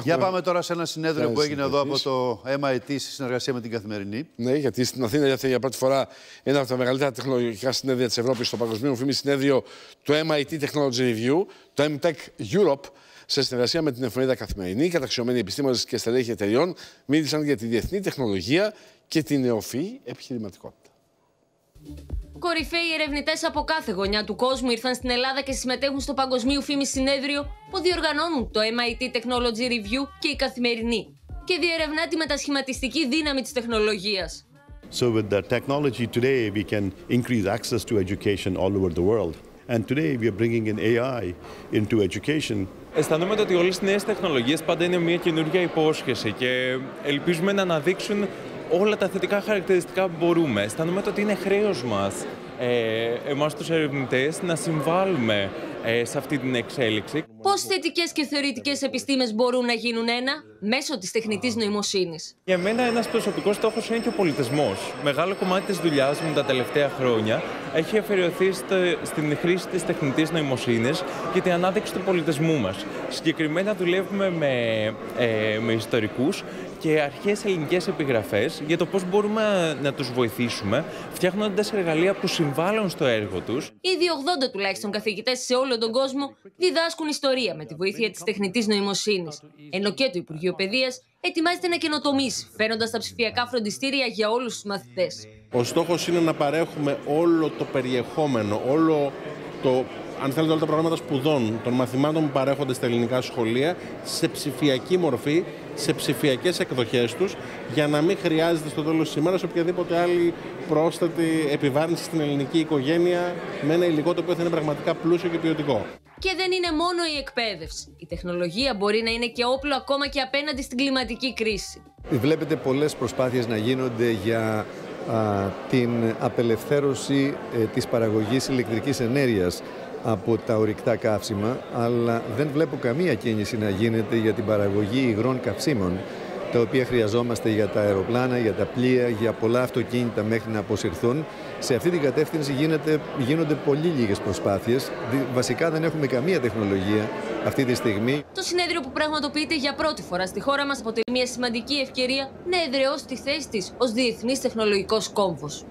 Για πάμε τώρα σε ένα συνέδριο που έγινε εδώ από το MIT στη συνεργασία με την Καθημερινή. Ναι, γιατί στην Αθήνα για, για πρώτη φορά ένα από τα μεγαλύτερα τεχνολογικά συνέδρια της Ευρώπης, στο παγκοσμίο φήμη συνέδριο, το MIT Technology Review, το MTech Europe, σε συνεργασία με την Εφημερίδα Καθημερινή, καταξιωμένοι επιστήμονες και στελέχοι εταιριών, μίλησαν για τη διεθνή τεχνολογία και τη νεοφυή επιχειρηματικότητα. Κορυφαίοι ερευνητές από κάθε γωνιά του κόσμου ήρθαν στην Ελλάδα και συμμετέχουν στο Παγκοσμίου Φήμης Συνέδριο που διοργανώνουν το MIT Technology Review και η Καθημερινή και διερευνά τη μετασχηματιστική δύναμη της τεχνολογίας. So with the technology today we can increase access to education all over the world. And today we are bringing in AI into education. Αισθανόμαι ότι όλες οι νέες τεχνολογίες πάντα είναι μια καινούργια υπόσχεση και ελπίζουμε να αναδείξουν όλα τα θετικά χαρακτηριστικά που μπορούμε. Αισθάνομαι ότι είναι χρέος μας, ε, εμάς τους ερευνητές, να συμβάλλουμε ε, σε αυτή την εξέλιξη. Πώς θετικές και θεωρητικές επιστήμες μπορούν να γίνουν ένα μέσω της τεχνητής νοημοσύνης; Για μένα ένας προσωπικός στόχος είναι και ο πολιτισμός. Μεγάλο κομμάτι της δουλειάς μου τα τελευταία χρόνια έχει αφιερωθεί στην χρήση της τεχνητής νοημοσύνης και την ανάδειξη του πολιτισμού μας. Συγκεκριμένα δουλεύουμε με, ε, με ιστορικούς και αρχές ελληνικές επιγραφές για το πώς μπορούμε να τους βοηθήσουμε φτιάχνοντας εργαλεία που συμβάλλουν στο έργο τους. Ήδη 80 τουλάχιστον καθηγητές σε όλο τον κόσμο διδάσκουν ιστορία με τη βοήθεια της τεχνητής νοημοσύνης, ενώ και το Υπουργείο Παιδείας ετοιμάζεται να καινοτομήσει, φέρνοντας τα ψηφιακά φροντιστήρια για όλους τους μαθητές. Ο στόχος είναι να παρέχουμε όλο το περιεχόμενο, όλο το αν θέλετε όλα τα προγράμματα σπουδών των μαθημάτων που παρέχονται στα ελληνικά σχολεία σε ψηφιακή μορφή, σε ψηφιακές εκδοχές τους, για να μην χρειάζεται στο τέλος της ημέρας οποιαδήποτε άλλη πρόσθετη επιβάρυνση στην ελληνική οικογένεια με ένα υλικό το οποίο θα είναι πραγματικά πλούσιο και ποιοτικό. Και δεν είναι μόνο η εκπαίδευση. Η τεχνολογία μπορεί να είναι και όπλο ακόμα και απέναντι στην κλιματική κρίση. Βλέπετε πολλές προσπάθειες να γίνονται για την απελευθέρωση ε, της παραγωγής ηλεκτρικής ενέργειας από τα ορυκτά καύσιμα, αλλά δεν βλέπω καμία κίνηση να γίνεται για την παραγωγή υγρών καυσίμων, τα οποία χρειαζόμαστε για τα αεροπλάνα, για τα πλοία, για πολλά αυτοκίνητα μέχρι να αποσυρθούν. Σε αυτή την κατεύθυνση γίνεται, γίνονται πολύ λίγες προσπάθειες. Βασικά δεν έχουμε καμία τεχνολογία αυτή τη στιγμή. Το συνέδριο που πραγματοποιείται για πρώτη φορά στη χώρα μας αποτελεί μια σημαντική ευκαιρία να εδραιώσει τη θέση της ως διεθνής τεχνολογικός κόμβος.